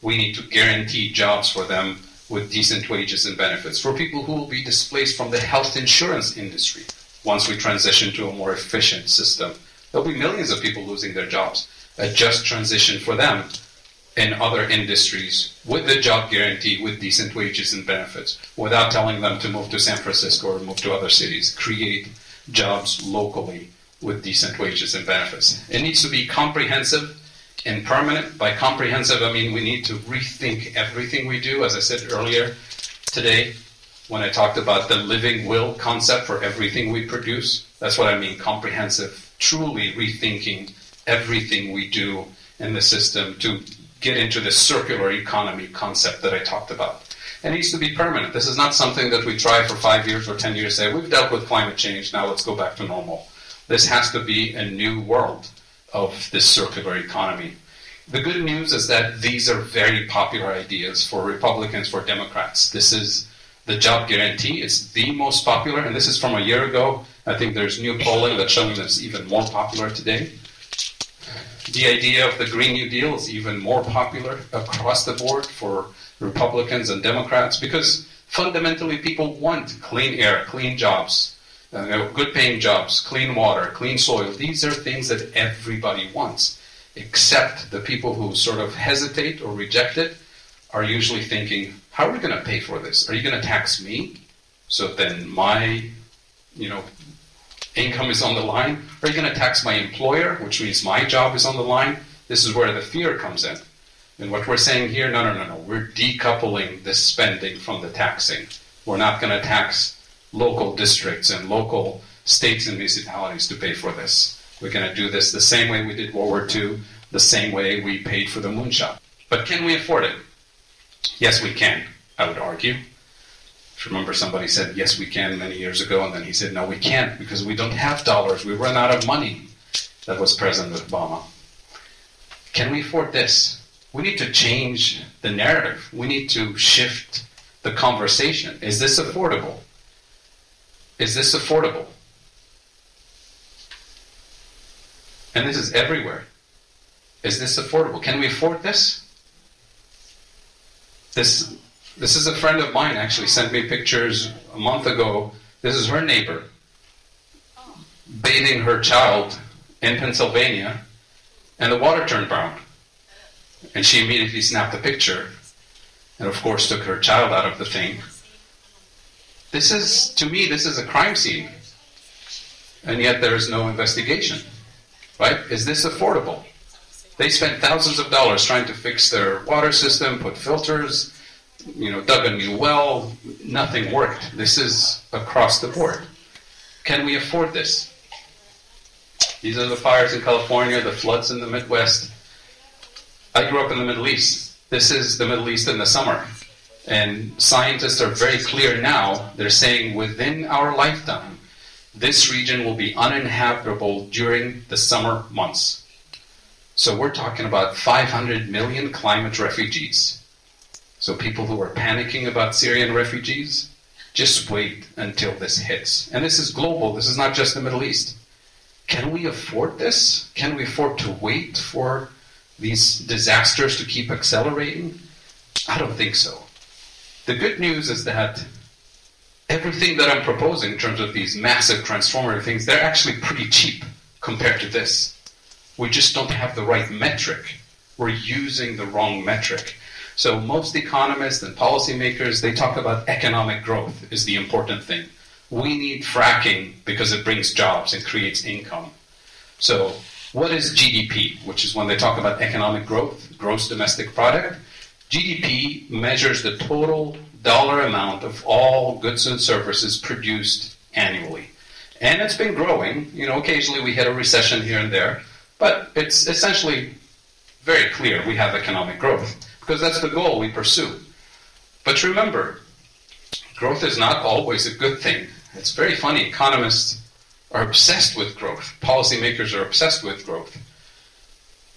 We need to guarantee jobs for them with decent wages and benefits. For people who will be displaced from the health insurance industry, once we transition to a more efficient system, there'll be millions of people losing their jobs. A just transition for them in other industries with the job guarantee, with decent wages and benefits, without telling them to move to San Francisco or move to other cities. Create jobs locally with decent wages and benefits. It needs to be comprehensive and permanent. By comprehensive, I mean we need to rethink everything we do. As I said earlier today, when I talked about the living will concept for everything we produce, that's what I mean comprehensive, truly rethinking everything we do in the system to get into the circular economy concept that I talked about. It needs to be permanent. This is not something that we try for five years or ten years, say, we've dealt with climate change, now let's go back to normal. This has to be a new world of this circular economy. The good news is that these are very popular ideas for Republicans, for Democrats. This is the job guarantee. It's the most popular, and this is from a year ago. I think there's new polling that's showing that it's even more popular today. The idea of the Green New Deal is even more popular across the board for Republicans and Democrats because fundamentally people want clean air, clean jobs, uh, good paying jobs, clean water, clean soil. These are things that everybody wants, except the people who sort of hesitate or reject it are usually thinking, how are we going to pay for this? Are you going to tax me? So then my, you know, income is on the line. Are you going to tax my employer, which means my job is on the line? This is where the fear comes in. And what we're saying here, no, no, no, no. We're decoupling the spending from the taxing. We're not going to tax local districts and local states and municipalities to pay for this. We're going to do this the same way we did World War II, the same way we paid for the moonshot. But can we afford it? Yes, we can, I would argue. Remember, somebody said, yes, we can many years ago, and then he said, no, we can't because we don't have dollars. We run out of money. That was President Obama. Can we afford this? We need to change the narrative. We need to shift the conversation. Is this affordable? Is this affordable? And this is everywhere. Is this affordable? Can we afford this? This this is a friend of mine actually sent me pictures a month ago. This is her neighbor bathing her child in Pennsylvania, and the water turned brown. And she immediately snapped a picture, and of course took her child out of the thing. This is, to me, this is a crime scene. And yet there is no investigation. Right? Is this affordable? They spent thousands of dollars trying to fix their water system, put filters, you know, dug a new well, nothing worked. This is across the board. Can we afford this? These are the fires in California, the floods in the Midwest. I grew up in the Middle East. This is the Middle East in the summer. And scientists are very clear now. They're saying within our lifetime, this region will be uninhabitable during the summer months. So we're talking about 500 million climate refugees. So people who are panicking about Syrian refugees, just wait until this hits. And this is global, this is not just the Middle East. Can we afford this? Can we afford to wait for these disasters to keep accelerating? I don't think so. The good news is that everything that I'm proposing in terms of these massive transformative things, they're actually pretty cheap compared to this. We just don't have the right metric. We're using the wrong metric. So most economists and policymakers, they talk about economic growth is the important thing. We need fracking because it brings jobs and creates income. So what is GDP, which is when they talk about economic growth, gross domestic product? GDP measures the total dollar amount of all goods and services produced annually. And it's been growing. You know, occasionally we hit a recession here and there, but it's essentially very clear we have economic growth because that's the goal we pursue. But remember, growth is not always a good thing. It's very funny. Economists are obsessed with growth, policymakers are obsessed with growth.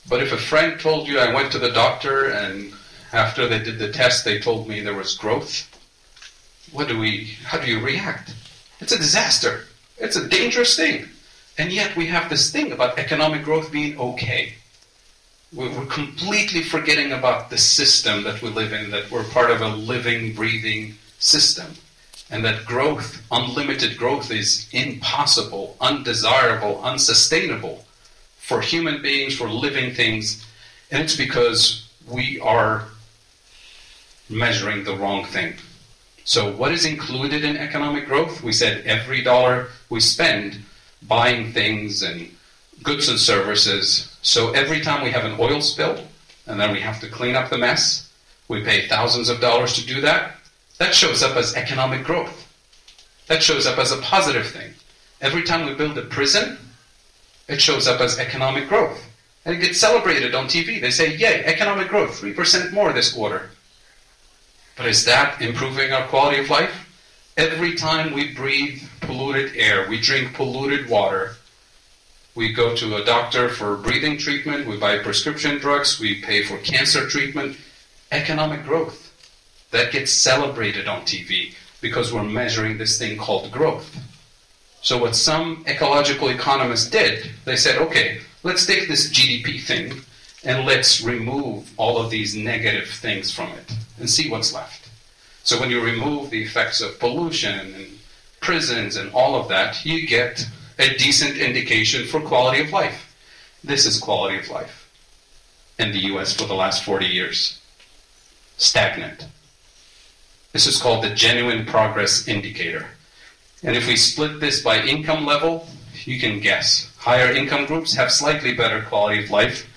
But if a friend told you I went to the doctor and after they did the test they told me there was growth, what do we how do you react? It's a disaster. It's a dangerous thing. And yet we have this thing about economic growth being okay. We're completely forgetting about the system that we live in, that we're part of a living, breathing system. And that growth, unlimited growth, is impossible, undesirable, unsustainable for human beings, for living things. And it's because we are measuring the wrong thing. So, what is included in economic growth? We said every dollar we spend buying things and goods and services. So every time we have an oil spill, and then we have to clean up the mess, we pay thousands of dollars to do that. That shows up as economic growth. That shows up as a positive thing. Every time we build a prison, it shows up as economic growth. And it gets celebrated on TV. They say, yay, economic growth, 3% more this quarter. But is that improving our quality of life? Every time we breathe polluted air, we drink polluted water, we go to a doctor for breathing treatment, we buy prescription drugs, we pay for cancer treatment, economic growth. That gets celebrated on TV because we're measuring this thing called growth. So, what some ecological economists did, they said, okay, let's take this GDP thing and let's remove all of these negative things from it and see what's left. So, when you remove the effects of pollution and prisons and all of that, you get a decent indication for quality of life. This is quality of life in the US for the last 40 years. Stagnant. This is called the genuine progress indicator. And if we split this by income level, you can guess. Higher income groups have slightly better quality of life,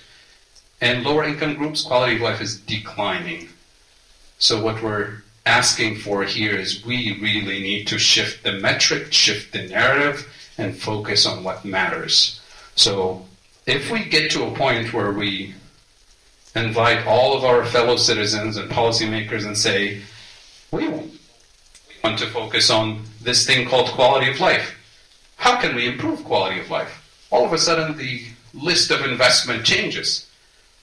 and lower income groups' quality of life is declining. So, what we're asking for here is we really need to shift the metric, shift the narrative, and focus on what matters. So, if we get to a point where we invite all of our fellow citizens and policymakers and say, we want to focus on this thing called quality of life. How can we improve quality of life? All of a sudden, the list of investment changes.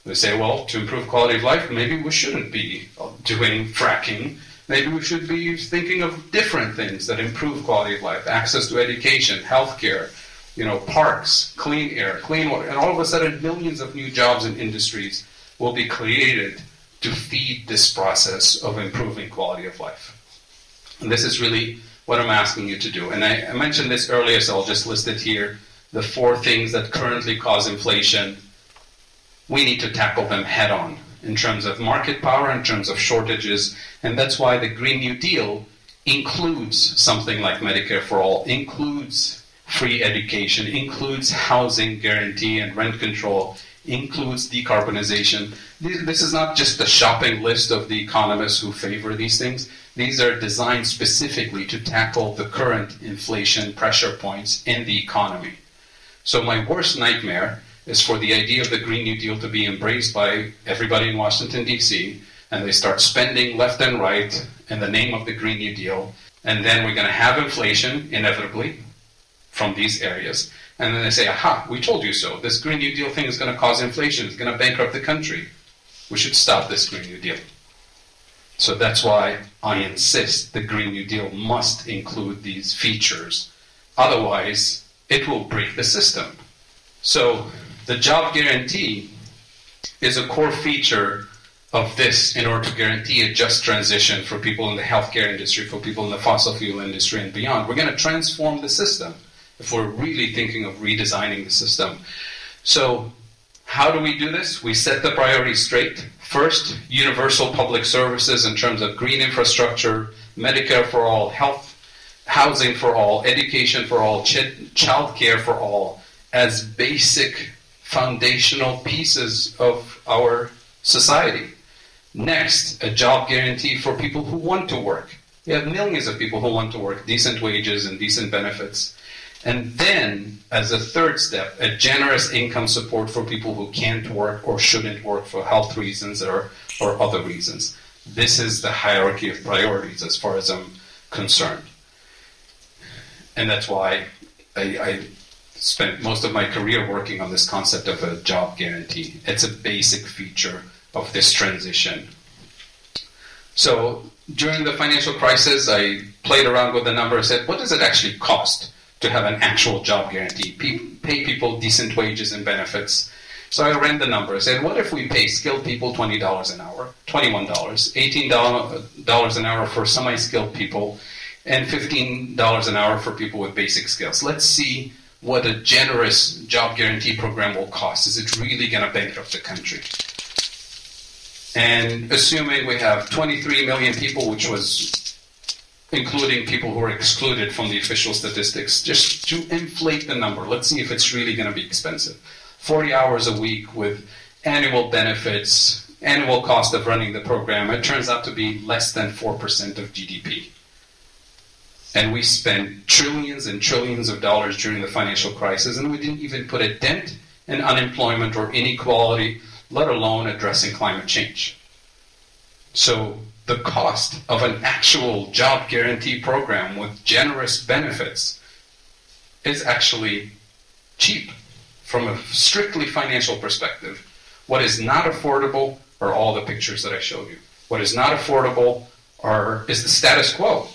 They say, well, to improve quality of life, maybe we shouldn't be doing fracking. Maybe we should be thinking of different things that improve quality of life access to education, healthcare, you know, parks, clean air, clean water. And all of a sudden, millions of new jobs and industries will be created to feed this process of improving quality of life. And this is really what I'm asking you to do. And I, I, mentioned this earlier, so I'll just list it here. The four things that currently cause inflation, we need to tackle them head on in terms of market power, in terms of shortages. And that's why the Green New Deal includes something like Medicare for All, includes free education, includes housing guarantee and rent control, includes decarbonization. This is not just a shopping list of the economists who favor these things. These are designed specifically to tackle the current inflation pressure points in the economy. So, my worst nightmare is for the idea of the Green New Deal to be embraced by everybody in Washington, D.C., and they start spending left and right in the name of the Green New Deal, and then we're going to have inflation inevitably from these areas. And then they say, aha, we told you so. This Green New Deal thing is going to cause inflation, it's going to bankrupt the country. We should stop this Green New Deal. So that's why I insist the Green New Deal must include these features. Otherwise, it will break the system. So the job guarantee is a core feature of this in order to guarantee a just transition for people in the healthcare industry, for people in the fossil fuel industry, and beyond. We're going to transform the system if we're really thinking of redesigning the system. So, how do we do this? We set the priorities straight. First, universal public services in terms of green infrastructure, Medicare for all, health, housing for all, education for all, ch- child care for all, as basic foundational pieces of our society. Next, a job guarantee for people who want to work. We have millions of people who want to work, decent wages and decent benefits. And then, as a third step, a generous income support for people who can't work or shouldn't work for health reasons or, or other reasons. This is the hierarchy of priorities as far as I'm concerned. And that's why I, I spent most of my career working on this concept of a job guarantee. It's a basic feature of this transition. So during the financial crisis, I played around with the number and said, what does it actually cost to have an actual job guarantee, pay people decent wages and benefits. So I ran the numbers. And what if we pay skilled people $20 an hour, $21, $18 an hour for semi-skilled people, and $15 an hour for people with basic skills? Let's see what a generous job guarantee program will cost. Is it really going to bankrupt the country? And assuming we have 23 million people, which was including people who are excluded from the official statistics, just to inflate the number. Let's see if it's really going to be expensive. 40 hours a week with annual benefits, annual cost of running the program, it turns out to be less than 4% of GDP. And we spent trillions and trillions of dollars during the financial crisis, and we didn't even put a dent in unemployment or inequality, let alone addressing climate change. So the cost of an actual job guarantee program with generous benefits is actually cheap from a strictly financial perspective. What is not affordable are all the pictures that I showed you. What is not affordable are, is the status quo.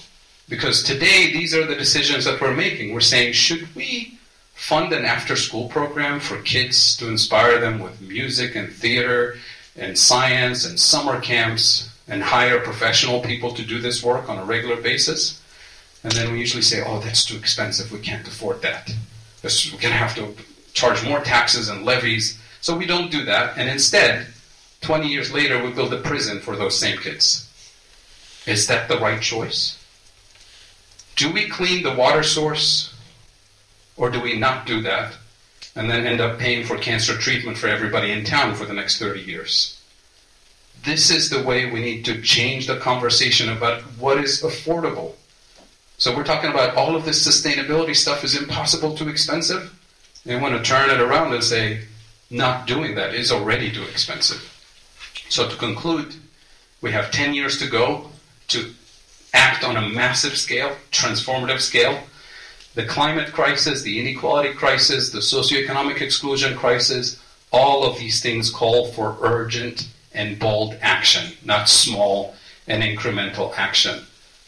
Because today, these are the decisions that we're making. We're saying, should we fund an after school program for kids to inspire them with music and theater and science and summer camps and hire professional people to do this work on a regular basis? And then we usually say, oh, that's too expensive. We can't afford that. We're going to have to charge more taxes and levies. So we don't do that. And instead, 20 years later, we build a prison for those same kids. Is that the right choice? Do we clean the water source or do we not do that and then end up paying for cancer treatment for everybody in town for the next 30 years? This is the way we need to change the conversation about what is affordable. So we're talking about all of this sustainability stuff is impossible too expensive. They want to turn it around and say, not doing that is already too expensive. So to conclude, we have 10 years to go to act on a massive scale, transformative scale. The climate crisis, the inequality crisis, the socioeconomic exclusion crisis, all of these things call for urgent and bold action, not small and incremental action.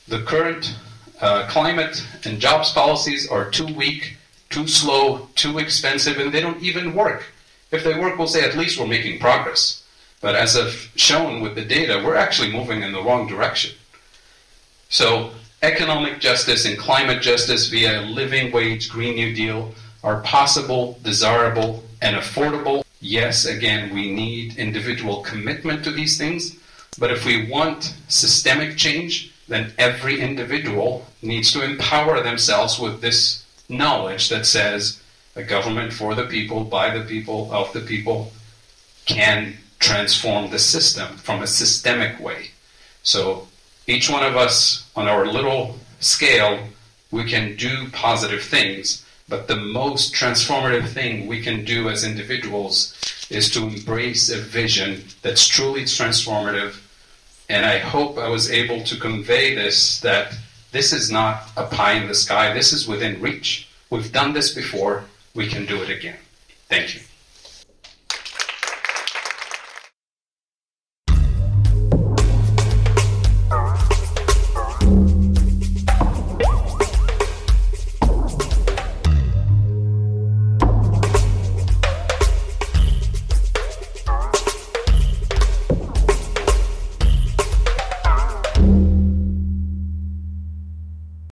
The current uh, climate and jobs policies are too weak, too slow, too expensive, and they don't even work. If they work, we'll say at least we're making progress. But as I've shown with the data, we're actually moving in the wrong direction. So, economic justice and climate justice via a living wage Green New Deal are possible, desirable, and affordable. Yes, again, we need individual commitment to these things, but if we want systemic change, then every individual needs to empower themselves with this knowledge that says a government for the people, by the people, of the people can transform the system from a systemic way. So each one of us on our little scale, we can do positive things, but the most transformative thing we can do as individuals is to embrace a vision that's truly transformative. And I hope I was able to convey this that this is not a pie in the sky, this is within reach. We've done this before, we can do it again. Thank you.